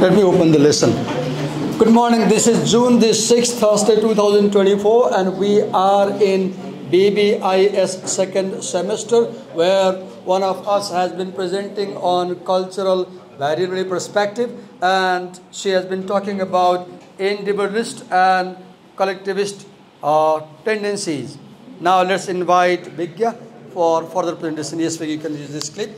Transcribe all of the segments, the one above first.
Let me open the lesson. Good morning. This is June the 6th, Thursday 2024, and we are in BBIS second semester where one of us has been presenting on cultural variability perspective and she has been talking about individualist and collectivist uh, tendencies. Now let's invite Bigya for further presentation. Yes, Vigya, you can use this clip.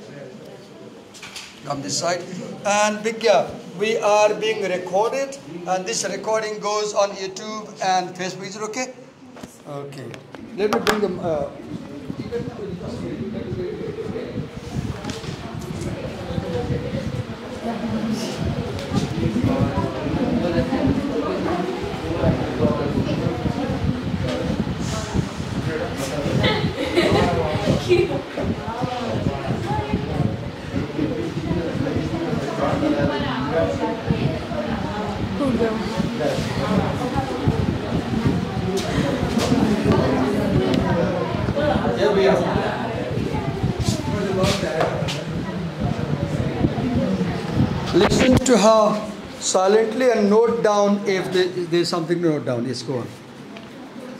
Come this side. And Bigya, we are being recorded and this recording goes on YouTube and Facebook. Is it okay? Okay. Let me bring them. Uh, Here we Listen to her silently and note down if there there is something to note down. Yes, go on.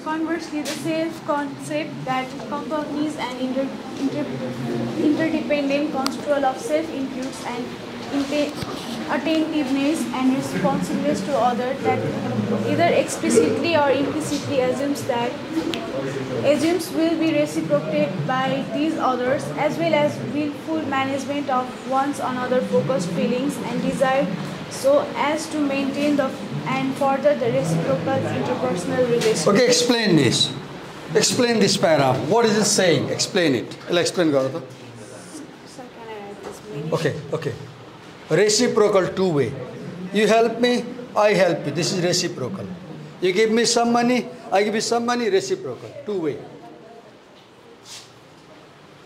Conversely, the self-concept that accompanies an inter- inter- interdependent construal of self includes and attentiveness and responsiveness to others that either explicitly or implicitly assumes that assumes will be reciprocated by these others as well as willful management of one's another focused feelings and desire so as to maintain the and further the reciprocal interpersonal relationship. Okay, explain this. Explain this paragraph. What is it saying? Explain it. I'll explain, Gaurav. Sir, can I add this meaning? Okay, okay. Reciprocal two way. You help me, I help you. This is reciprocal. You give me some money, I give you some money, reciprocal. Two way.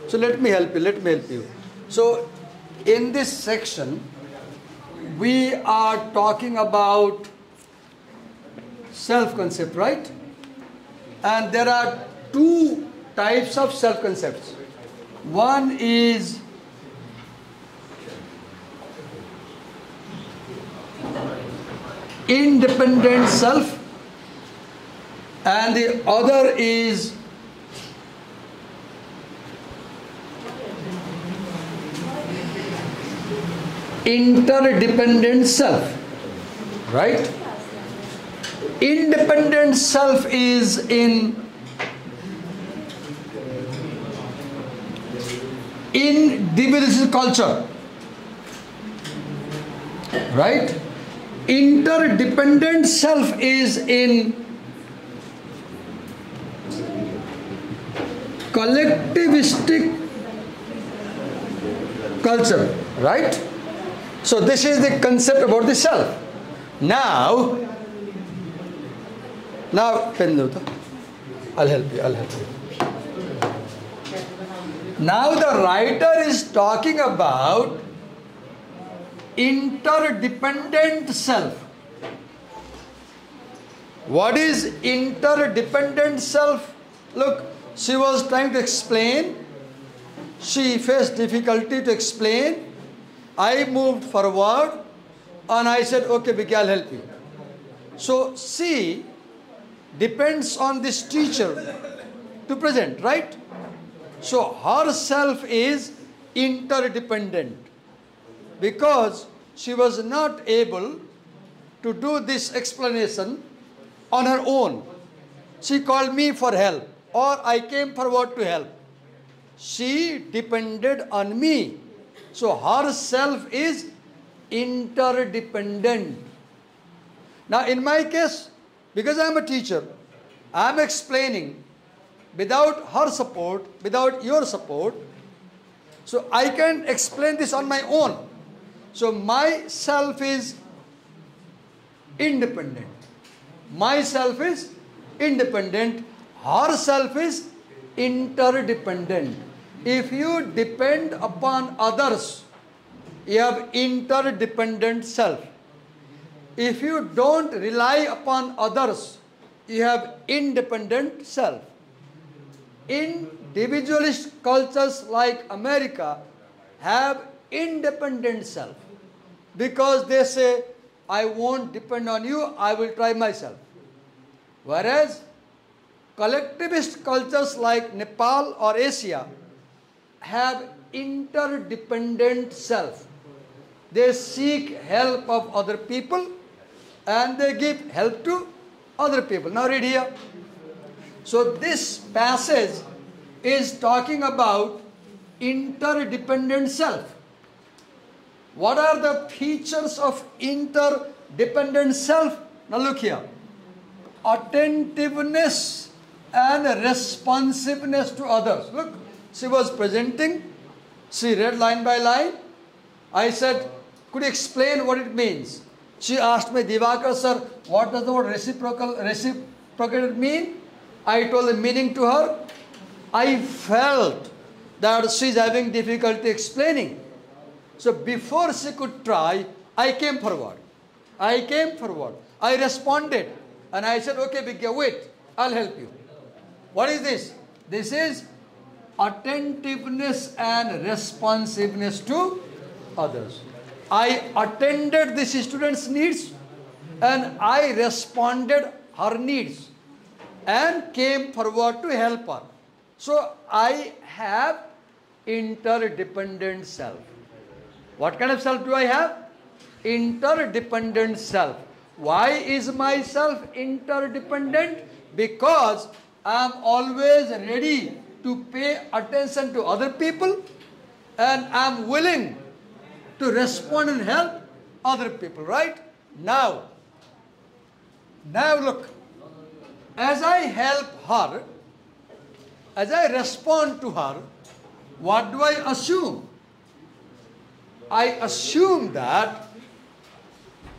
So let me help you, let me help you. So in this section, we are talking about self concept, right? And there are two types of self concepts. One is independent self and the other is interdependent self right? Independent self is in in individual culture right interdependent self is in collectivistic culture right? So this is the concept about the self. Now now i'll help you i'll help you. Now the writer is talking about interdependent self. What is interdependent self? Look, she was trying to explain. She faced difficulty to explain. I moved forward and I said, okay, Vicky, I'll help you. So she depends on this teacher to present, right? So her self is interdependent because she was not able to do this explanation on her own. She called me for help, or I came forward to help. She depended on me. So herself is interdependent. Now, in my case, because I am a teacher, I am explaining without her support, without your support, so I can explain this on my own. So my self is independent. Myself is independent. Her self is interdependent. If you depend upon others, you have interdependent self. If you don't rely upon others, you have independent self. Individualist cultures like America have independent self. Because they say, I won't depend on you, I will try myself. Whereas collectivist cultures like Nepal or Asia have interdependent self. They seek help of other people and they give help to other people. Now read here. So this passage is talking about interdependent self. What are the features of interdependent self? Now look here. Attentiveness and responsiveness to others. Look, she was presenting. She read line by line. I said, could you explain what it means? She asked me, Divakar sir, what does the word reciprocal, reciprocated mean? I told the meaning to her. I felt that she is having difficulty explaining. So before she could try, I came forward. I came forward. I responded. And I said, okay, Bigya, wait, I'll help you. What is this? This is attentiveness and responsiveness to others. I attended this student's needs and I responded her needs and came forward to help her. So I have interdependent self. What kind of self do I have? Interdependent self. Why is myself interdependent? Because I am always ready to pay attention to other people and I am willing to respond and help other people, right? Now, now look, as I help her, as I respond to her, what do I assume? I assume that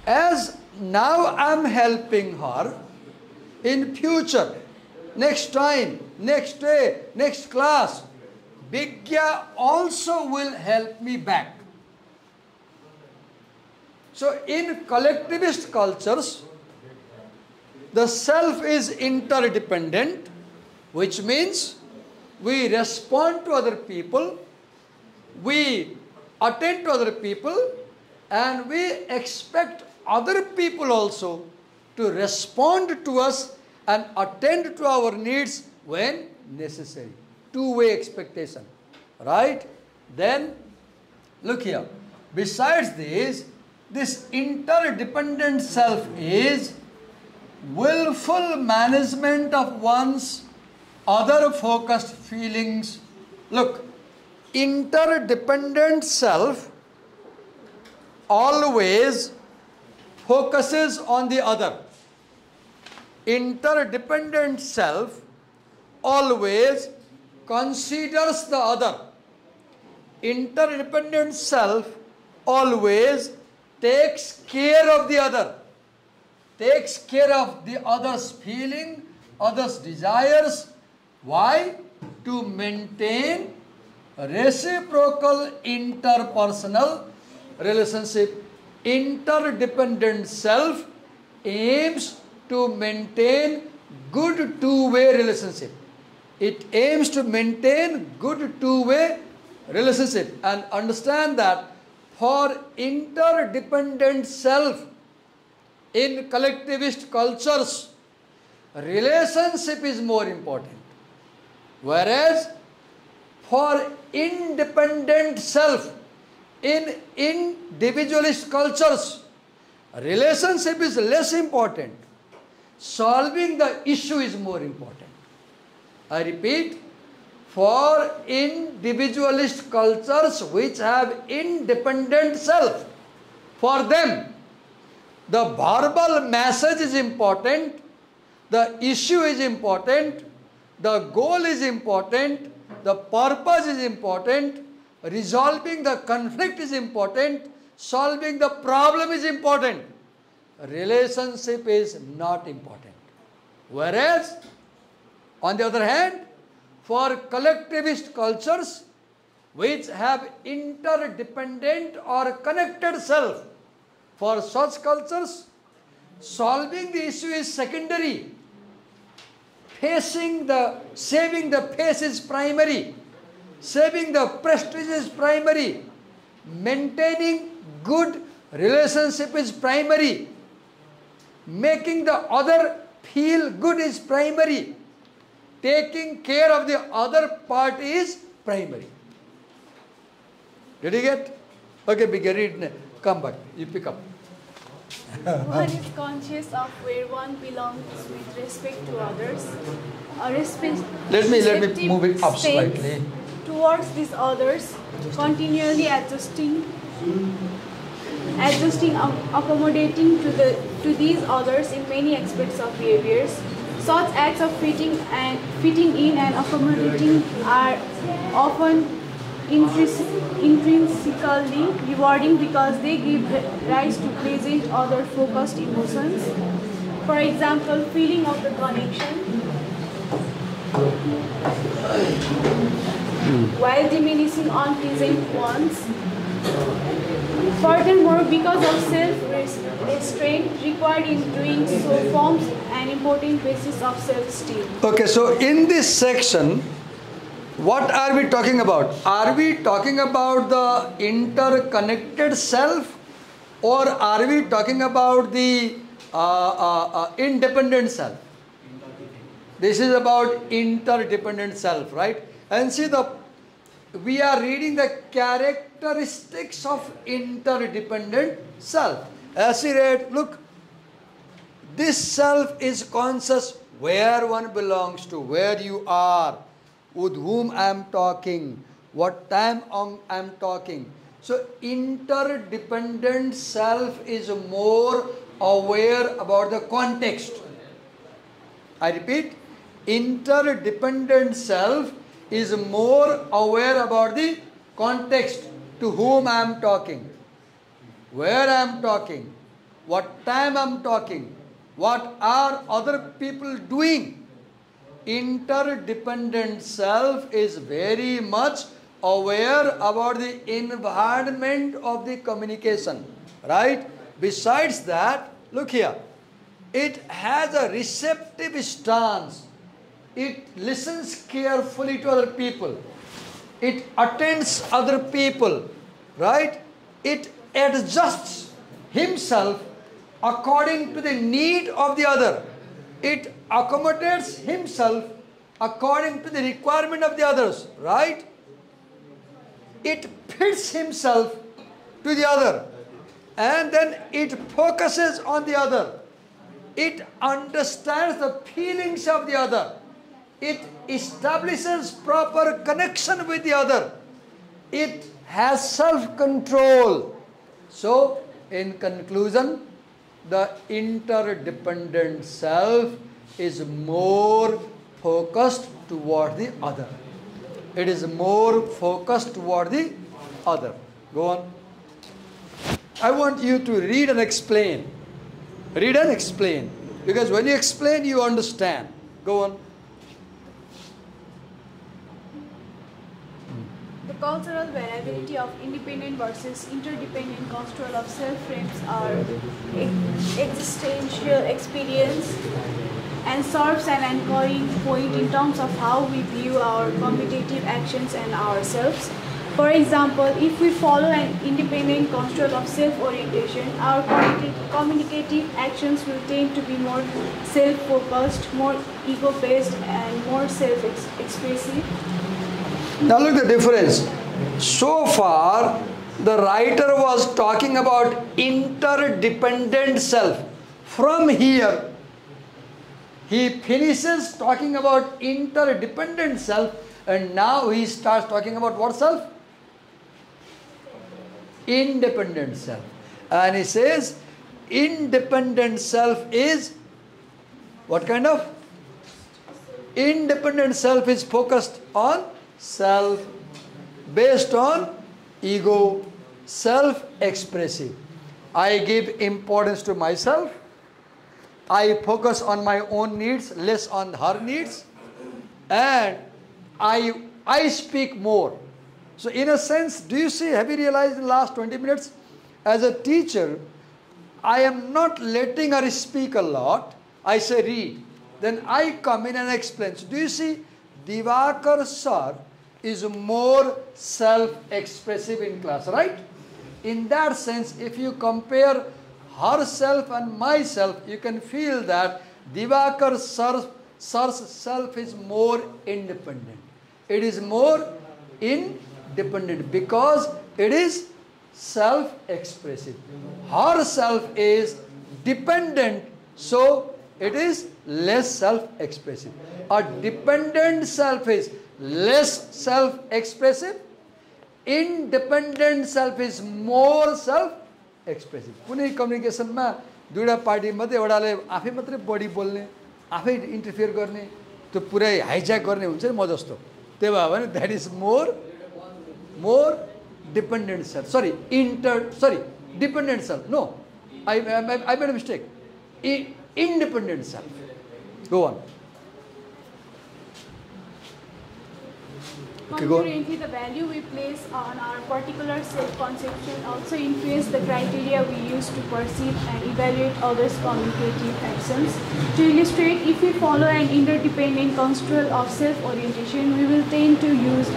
as now I'm helping her, in future, next time, next day, next class, Bigya also will help me back. So in collectivist cultures, the self is interdependent, which means we respond to other people, we attend to other people, and we expect other people also to respond to us and attend to our needs when necessary. Two-way expectation. Right? Then, look here. Besides this, this interdependent self is willful management of one's other focused feelings. Look, interdependent self always focuses on the other. Interdependent self always considers the other. Interdependent self always takes care of the other, takes care of the other's feeling, other's desires. Why? To maintain reciprocal interpersonal relationship. Interdependent self aims to maintain good two-way relationship. It aims to maintain good two-way relationship and understand that for interdependent self in collectivist cultures, relationship is more important. Whereas for independent self in individualist cultures, relationship is less important. Solving the issue is more important. I repeat, for individualist cultures which have independent self, for them, the verbal message is important, the issue is important, the goal is important, the purpose is important, resolving the conflict is important, solving the problem is important. Relationship is not important. Whereas, on the other hand, for collectivist cultures which have interdependent or connected self, for such cultures, solving the issue is secondary. Facing the, saving the face is primary. Saving the prestige is primary. Maintaining good Relationship is primary. Making the other feel good is primary. Taking care of the other part is primary. Did you get? Okay, big read. Come back. You pick up. One is conscious of where one belongs with respect to others. A respe- Let me let me move it up slightly. Towards these others, continually adjusting, adjusting, um, accommodating to the to these others in many aspects of behaviors. Such acts of fitting and fitting in and accommodating are often intrinsic- intrinsically rewarding because they give rise to pleasant other-focused emotions. For example, feeling of the connection, while diminishing unpleasant ones. Furthermore, because of self-restraint required in doing so forms an important basis of self-esteem. Okay, so in this section, what are we talking about? Are we talking about the interconnected self or are we talking about the uh, uh, uh, independent self? This is about interdependent self, right? And see the we are reading the characteristics of interdependent self. As we read, look, this self is conscious where one belongs to, where you are, with whom I am talking, what time um, I am talking. So, interdependent self is more aware about the context. I repeat, interdependent self is more aware about the context to whom I am talking, where I am talking, what time I am talking, what are other people doing. Interdependent self is very much aware about the environment of the communication, right? Besides that, look here, it has a receptive stance it listens carefully to other people. It attends other people, right? It adjusts himself according to the need of the other. It accommodates himself according to the requirement of the others, right? It fits himself to the other and then it focuses on the other. It understands the feelings of the other it establishes proper connection with the other. It has self control. So, in conclusion, the interdependent self is more focused toward the other. It is more focused toward the other. Go on. I want you to read and explain. Read and explain. Because when you explain, you understand. Go on. The cultural variability of independent versus interdependent construal of self frames are existential experience and serves an anchoring point in terms of how we view our competitive actions and ourselves. For example, if we follow an independent construal of self-orientation, our communicative actions will tend to be more self-focused, more ego-based, and more self-expressive. Now look at the difference. So far, the writer was talking about interdependent self. From here, he finishes talking about interdependent self, and now he starts talking about what self? Independent self. And he says, independent self is what kind of? Independent self is focused on self, based on ego, self expressive. I give importance to myself. I focus on my own needs, less on her needs, and I, I speak more. So, in a sense, do you see, have you realized in the last 20 minutes? As a teacher, I am not letting her speak a lot. I say read. Then I come in and explain. So, do you see, Divakar sir is more self expressive in class, right? in that sense, if you compare herself and myself, you can feel that Divakar sir's self is more independent. It is more independent because it is self-expressive. Her self is dependent, so it is less self-expressive. A dependent self is less self-expressive. Independent self is more self-expressive. कुनै कम्युनिकेसनमा दुईवटा party मात्रै एउटाले आफै मात्रै बढी बोल्ने आफै इन्टरफियर गर्ने त्यो पुरै हाइज्याक गर्ने हुन्छ नि म जस्तो त्यो भयो भने that is more more dependent self sorry inter sorry dependent self no I I made mistake independent self. Go on. Okay, Concurrently, the value we place on our particular self-conception also influence the criteria we use to perceive and evaluate others' communicative actions. To illustrate, if we follow an interdependent construct of self-orientation, we will tend to use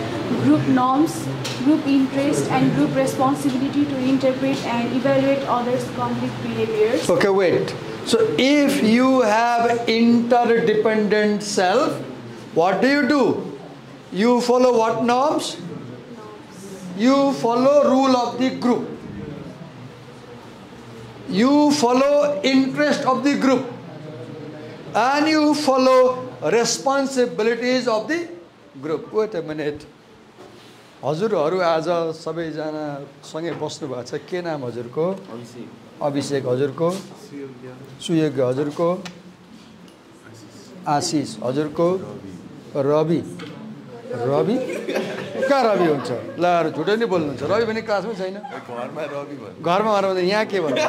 group norms, group interest, and group responsibility to interpret and evaluate others' conflict behaviors. Okay, wait. So if you have interdependent self, what do you do? You follow what norms? You follow rule of the group. You follow interest of the group. And you follow responsibilities of the group. Wait a minute. हजुरहरू आज सबैजना सँगै बस्नु भएको छ के नाम हजुरको अभिषेक हजुरको सुयोग्य हजुरको आशिष हजुरको रवि रवि? कहाँ रवि हुन्छ? ल अरू झुटो नै बोल्नुहुन्छ। रवि भने क्लासमै छैन। घरमा रवि घरमा भन्दा यहाँ के भन्नु?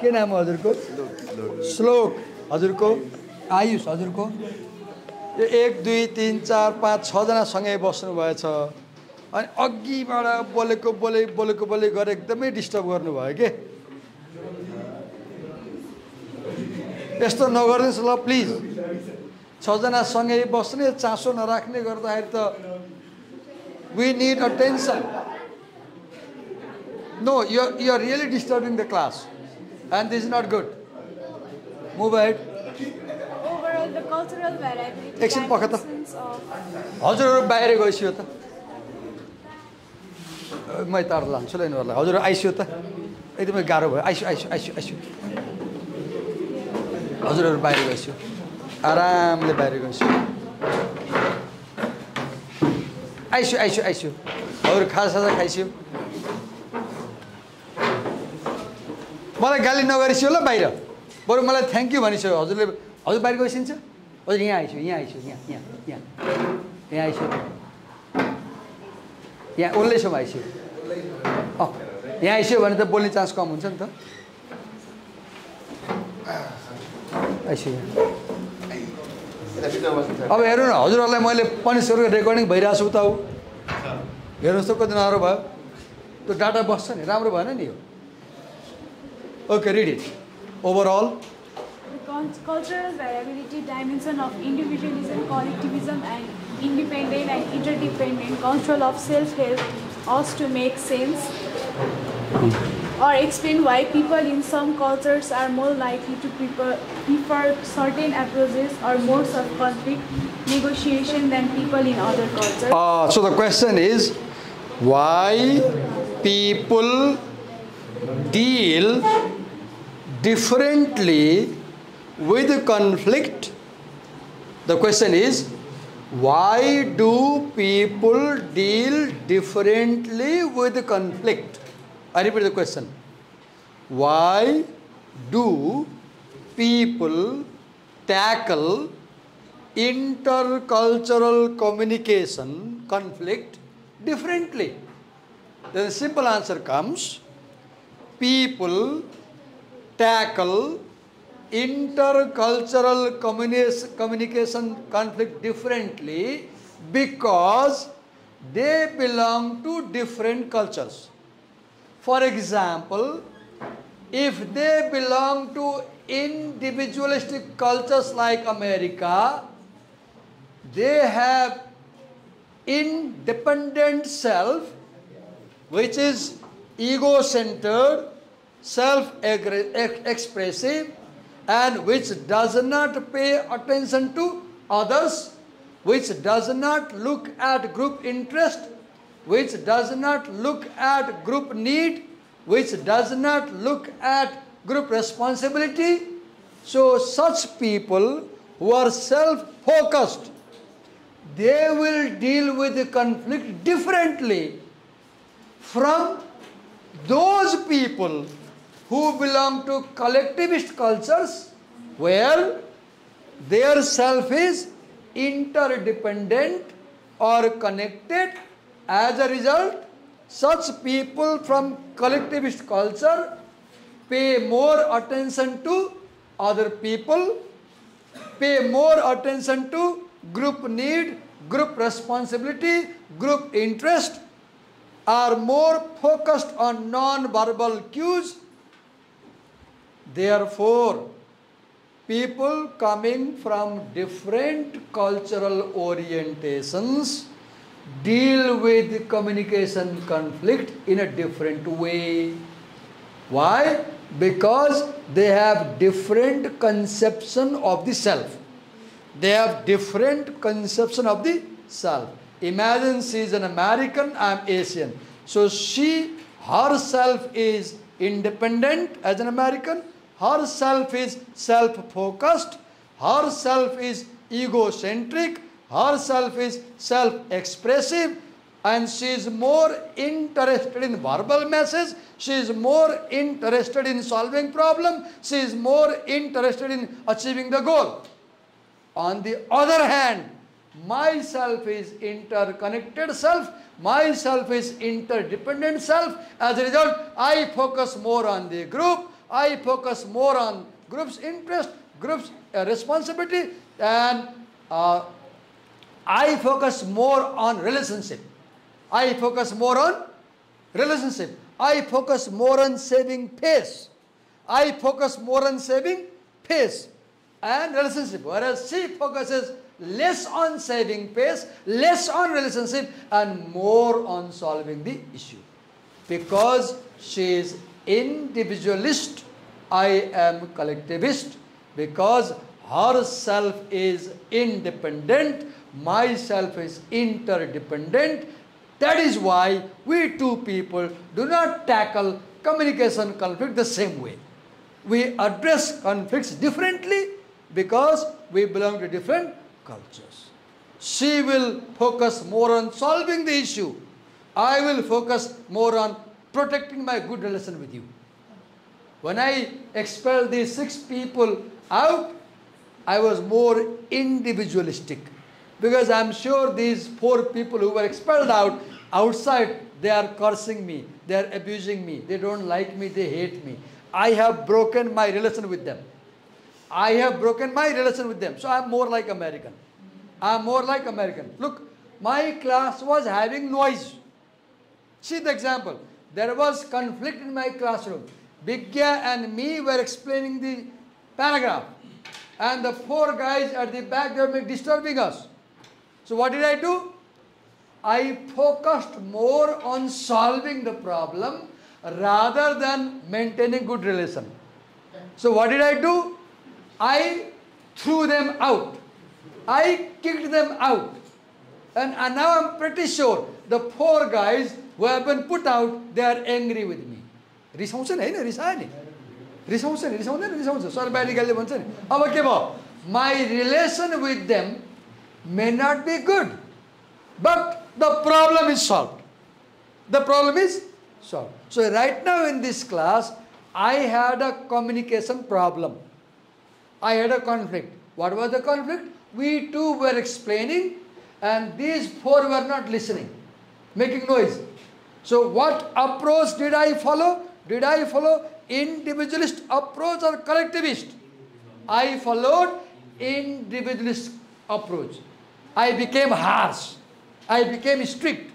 के नाम हो हजुरको? श्लोक। हजुरको? आयुष हजुरको? यो एक दुई तिन चार पाँच छजना सँगै बस्नुभएछ अनि अघिबाट बोलेको बोले बोलेको बोले गरेर एकदमै डिस्टर्ब गर्नुभयो के? यस्तो नगरिदिनुहोस् ल प्लिज। छजना सँगै बस्ने चासो नराख्ने गर्दाखेरि त we need attention no you you are really disturbing the class and this is not good move head एकछिन पख त हजुरहरू बाहिर गइसियो त। मै तार लान्छु ल यिनीहरूलाई। हजुर आइसियो त। एकदमै गाह्रो भयो। आइसु आइसु आइसु आइसु हजुरहरू बाहिर गइसियो आरामले बाहिर गइसियो आइसु आइसु आइसु। हजुर खाजासाजा खाइसियो मलाई गाली नगरिसियो ल बाहिर। बरु मलाई थ्याङ्क यू भनिसक्यो। हजुरले हजुर बाहिर गइसिन्छ? हजुर यहाँ आइसु यहाँ आइसु यहाँ यहाँ यहाँ। यहाँ आइसु। यहाँ ओल्लैसम्म आइसु। अँ यहाँ आइसक्यो भने त बोल्ने चान्स कम हुन्छ नि त। आइसु यहाँ। अब हेर्नु न हजुरहरूलाई मैले पनिसहरूको रेकर्डिङ भइरहेको छु हो। हेर्नुहोस् त कति नराम्रो भयो। त्यो डाटा बस्छ नि राम्रो भएन नि यो। Okay read overall cultural variability dimension of individualism, collectivism and independent and interdependent construal of self-help ought to make sense or explain why people in some cultures are more likely to prefer prefer certain approaches or modes of conflict negotiation than people in other cultures. Uh, so the question is why people deal differently with conflict. The question is why do people deal differently with conflict? I repeat the question. Why do people tackle intercultural communication conflict differently? Then the simple answer comes people tackle intercultural communication conflict differently because they belong to different cultures. For example, if they belong to individualistic cultures like America, they have independent self which is ego centered, self expressive, and which does not pay attention to others, which does not look at group interest, which does not look at group need, which does not look at group responsibility. So, such people who are self focused, they will deal with the conflict differently from those people who belong to collectivist cultures where their self is interdependent or connected. As a result, such people from collectivist culture pay more attention to other people, pay more attention to group need, group responsibility, group interest, are more focused on non-verbal cues. Therefore, people coming from different cultural orientations deal with communication conflict in a different way. Why? Because they have different conception of the self. They have different conception of the self. Imagine she is an American, I am Asian. So she herself is independent as an American, herself is self-focused, herself is egocentric, herself is self-expressive, and she is more interested in verbal message, she is more interested in solving problem, she is more interested in achieving the goal. On the other hand, myself is interconnected self, myself is interdependent self. As a result, I focus more on the group, I focus more on group's interest, group's uh, responsibility, and uh, I focus more on relationship. I focus more on relationship. I focus more on saving pace. I focus more on saving pace and relationship. Whereas she focuses less on saving pace, less on relationship, and more on solving the issue. Because she is individualist, I am collectivist. Because herself is independent, myself is interdependent. That is why we two people do not tackle communication conflict the same way. We address conflicts differently because we belong to different cultures. She will focus more on solving the issue. I will focus more on protecting my good relation with you. When I expelled these six people out, I was more individualistic because I'm sure these four people who were expelled out outside, they are cursing me, they are abusing me, they don't like me, they hate me. I have broken my relation with them. I have broken my relation with them. So I'm more like American. I'm more like American. Look, my class was having noise. See the example. There was conflict in my classroom. Bigya and me were explaining the paragraph. And the four guys at the back, they were disturbing us. So what did I do? I focused more on solving the problem rather than maintaining good relation. So what did I do? I threw them out. I kicked them out. And, and now I'm pretty sure the four guys who have been put out, they are angry with me. रिसाउँछ नि होइन रिसायो नि रिसाउँछ नि रिसाउँदैन रिसाउँछ सरबारी गाली भन्छ नि अब के भयो माई relation with them may not be good. But the problem is solved. The problem is solved. So right now in this class, I had a communication problem. I had a conflict. What was the conflict? We two were explaining and these four were not listening, making noise. So what approach did I follow? Did I follow individualist approach or collectivist? I followed individualist approach. I became harsh. I became strict.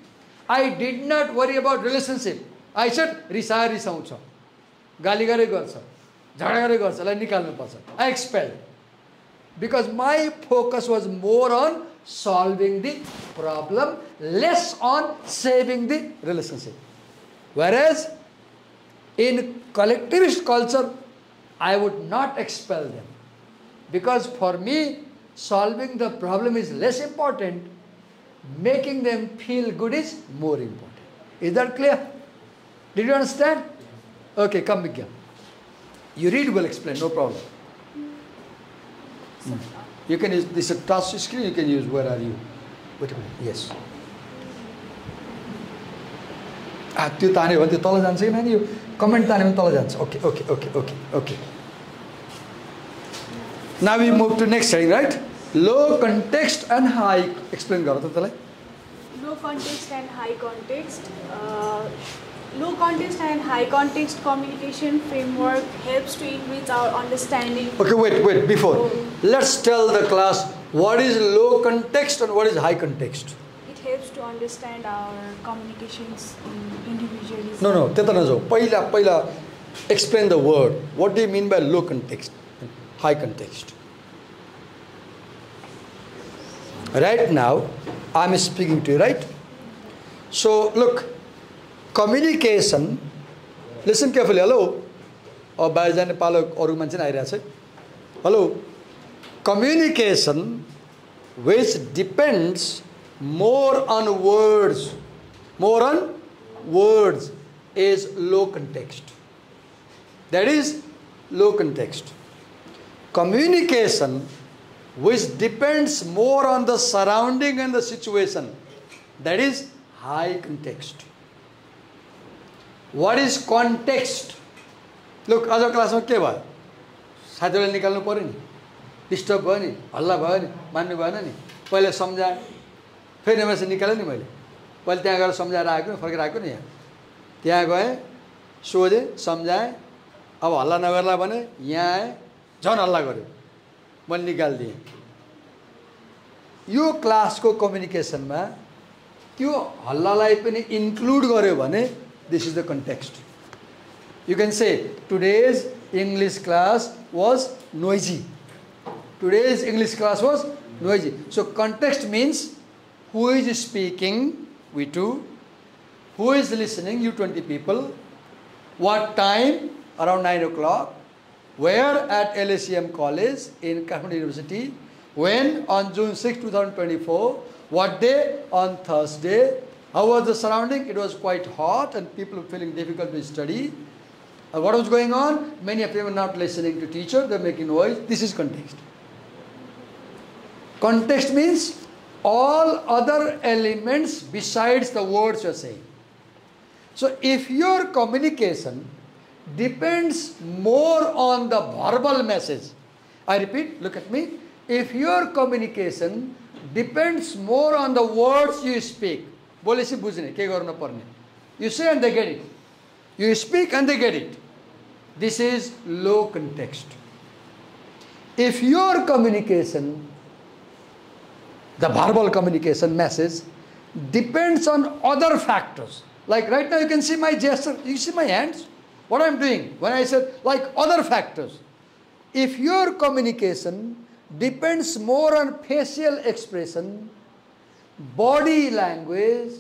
I did not worry about relationship. I said, रिसा रिसाउँछ गाली गरे गर्छ झगडा गरे गर्छ यसलाई निकाल्नुपर्छ आई expelled because my focus was more on solving the problem, less on saving the relationship. Whereas in collectivist culture, I would not expel them. Because for me, solving the problem is less important, making them feel good is more important. Is that clear? Did you understand? Okay, come Vigya. You read, we'll explain, no problem. Hmm. You can use this is a touch screen, you can use where are you? Wait a minute, yes. आ त्यो तान्यो भने त्यो तल जान्छ कि नानी यो comment तान्यो भने तल जान्छ okay okay okay okay okay Now we move to next heading, right? Low context and high. Explain, Gaurav. Low context and high context. Uh, low context and high context communication framework helps to increase our understanding. Okay, wait, wait. Before, oh. let's tell the class what is low context and what is high context. It helps to understand our communications in individually. No, no. Tetanazo. Paila, paila. Explain the word. What do you mean by low context? high context? Right now, I'm speaking to you, right? So, look, communication, listen carefully, hello. अब बाहिर जाने पालो अरू मान्छे पनि आइरहेको छ hello communication which depends more on words more on words is low context. That is low context. Communication, which depends more on the surrounding and the situation, that is high context. What is context? Look, आज क्लासमा के भयो साथीहरूलाई निकाल्नु पऱ्यो नि disturb भयो नि हल्ला भयो नि मान्नु भएन नि पहिला सम्झाएँ फेरि मान्छे निकालेँ नि मैले पहिले त्यहाँ गएर सम्झाएर आएको फर्केर आएको नि यहाँ त्यहाँ गएँ सोधेँ सम्झाएँ अब हल्ला नगर्ला भने यहाँ आएँ झन् हल्ला गऱ्यो मैले निकालिदिएँ। यो क्लासको कम्युनिकेसनमा त्यो हल्लालाई पनि इन्क्लुड गर्यो भने this is the context you can say today's English class was noisy today's English class was noisy so context means who is speaking we two who is listening you 20 people time time, around 9 o'clock where at lacm college in kathmandu university when on june 6 2024 what day? On thursday. How was the surrounding? It was quite hot and people were feeling difficult to study. Uh, what was going on? Many of them were not listening to teacher. They're making noise. This is context. Context means all other elements besides the words you're saying. So if your communication depends more on the verbal message, I repeat, look at me. If your communication depends more on the words you speak, बोलेपछि बुझ्ने के गर्नु पर्ने You say and they get it. You speak and they get it. This is low context. If your communication the verbal communication message depends on other factors. Like right now, you can see my gesture, you see my hands, what I'm doing. When I said, like other factors, if your communication depends more on facial expression, body language,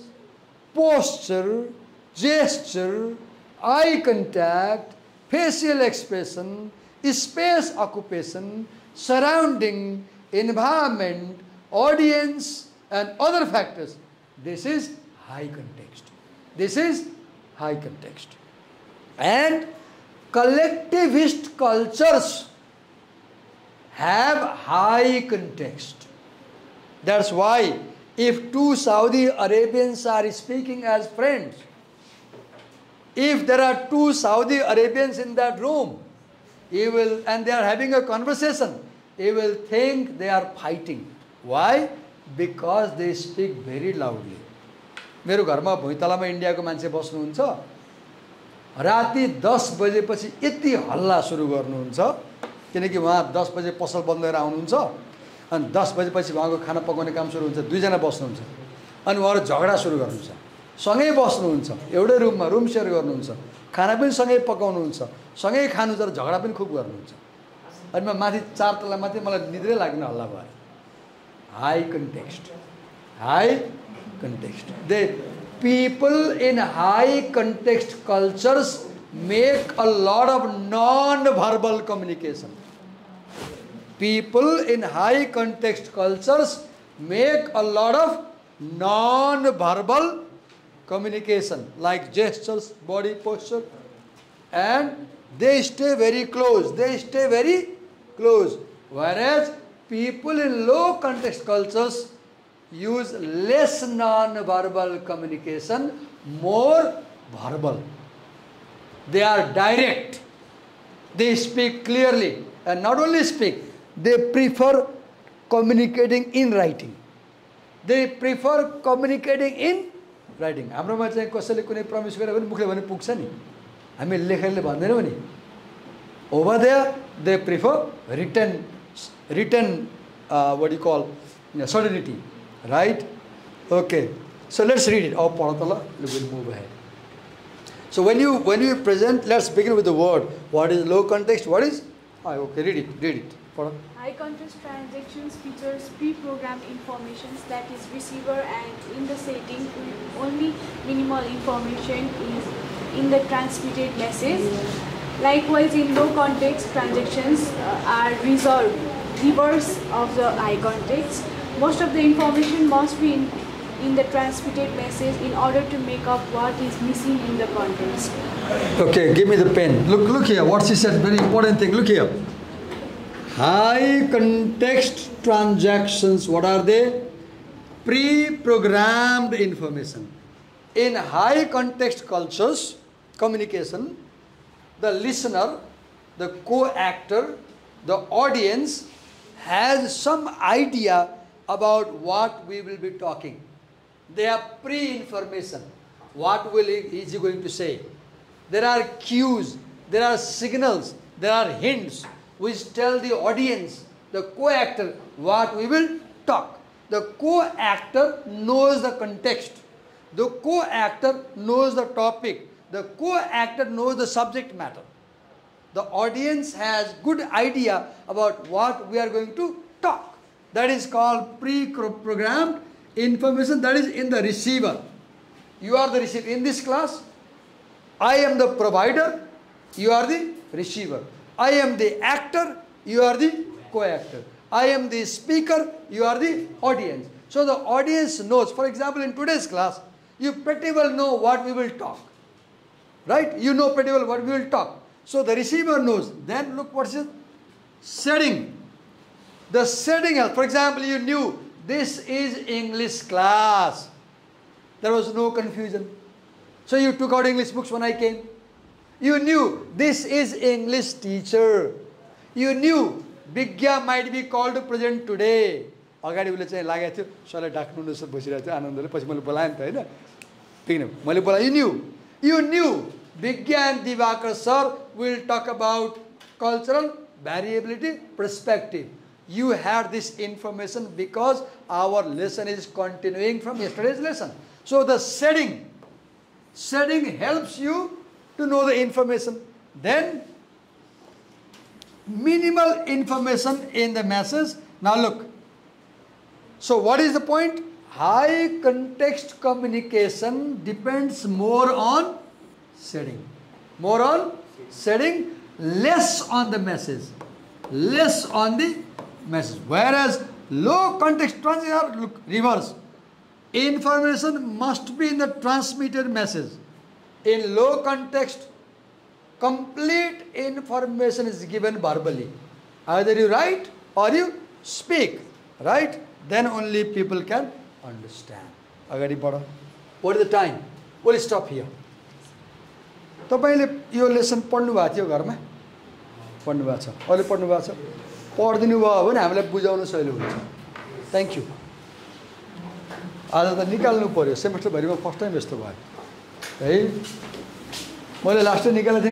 posture, gesture, eye contact, facial expression, space occupation, surrounding, environment, audience, and other factors. This is high context. This is high context. And collectivist cultures have high context. That's why if two Saudi Arabians are speaking as friends, if there are two Saudi Arabians in that room, you will, and they are having a conversation, you will think they are fighting. Why? Because they speak very loudly. मेरो घरमा भुइँतलामा इन्डियाको मान्छे बस्नुहुन्छ राति दस बजेपछि यति हल्ला सुरु गर्नुहुन्छ किनकि उहाँ दस बजे पसल बन्द गरेर आउनुहुन्छ अनि दस बजेपछि उहाँको खाना पकाउने काम सुरु हुन्छ दुईजना बस्नुहुन्छ अनि उहाँहरू झगडा सुरु गर्नुहुन्छ सँगै बस्नुहुन्छ एउटै रुममा रुम सेयर गर्नुहुन्छ खाना पनि सँगै पकाउनुहुन्छ सँगै खानु तर झगडा पनि खुब गर्नुहुन्छ अनि म माथि चार तला माथि मलाई निद्रै लाग्ने हल्ला भयो high context. High context. They, people in high context cultures make a lot of non-verbal communication. People in high context cultures make a lot of non-verbal communication like gestures, body posture and they stay very close. They stay very close. Whereas people in low context cultures use less non-verbal communication, more verbal. They are direct. They speak clearly. And not only speak, they prefer communicating in writing. They prefer communicating in writing हाम्रोमा चाहिँ कसैले कुनै promise गरेर पनि मुखले भने पुग्छ नि हामी लेखेरले भन्दैनौँ नि over there they prefer return return वाट यु कल certainty Right? Okay. So let's read it. Oh, Our we'll move ahead. So when you when you present, let's begin with the word. What is low context? What is? Ah, okay, read it. Read it. Paratala. High context transactions features pre-programmed informations that is receiver and in the setting only minimal information is in the transmitted message. Likewise, in low context transactions uh, are resolved reverse of the high context most of the information must be in, in the transmitted message in order to make up what is missing in the context. Okay, give me the pen. Look, look here. What she said. Very important thing. Look here. High context transactions. What are they? Pre-programmed information. In high context cultures, communication, the listener, the co-actor, the audience has some idea about what we will be talking. They have pre-information. What will he, is he going to say? There are cues, there are signals, there are hints which tell the audience, the co-actor, what we will talk. The co-actor knows the context. The co-actor knows the topic. The co-actor knows the subject matter. The audience has good idea about what we are going to talk. That is called pre-programmed information that is in the receiver. You are the receiver. In this class, I am the provider, you are the receiver. I am the actor, you are the co-actor. I am the speaker, you are the audience. So the audience knows. For example, in today's class, you pretty well know what we will talk. Right? You know pretty well what we will talk. So the receiver knows. Then look what's it? Setting The setting, for example, you knew this is English class. There was no confusion. So you took out English books when I came. You knew this is English teacher. You knew Bigya might be called to present today. अगाडि उसले चाहिँ लागेको थियो सरलाई डाक्नु जस्तो बसिरहेको थियो आनन्दले पछि मैले बोलाएँ नि त होइन किन मैले बोलाएँ यु new you new विज्ञा end Diwakar sir will talk about cultural variability perspective. you had this information because our lesson is continuing from yesterday's lesson. So the setting, setting helps you to know the information. Then minimal information in the message. Now look. So what is the point? High context communication depends more on setting. More on setting, less on the message. Less on the message. Whereas low context transition are look, reverse. Information must be in the transmitted message. In low context, complete information is given verbally. Either you write or you speak, right? Then only people can understand. अगाडि बढ What is the time? We'll stop here. तपाईँले यो lesson पढ्नु भएको थियो घरमा पढ्नु भएको छ अहिले पढ्नु भएको छ पढिदिनु भयो भने हामीलाई बुझाउनु सहिलो हुन्छ। थ्याङ्क यू आज त निकाल्नु पऱ्यो सेमेस्टरभरिमा फर्स्ट टाइम यस्तो भयो। है? मैले लास्ट निकालेको थिएँ।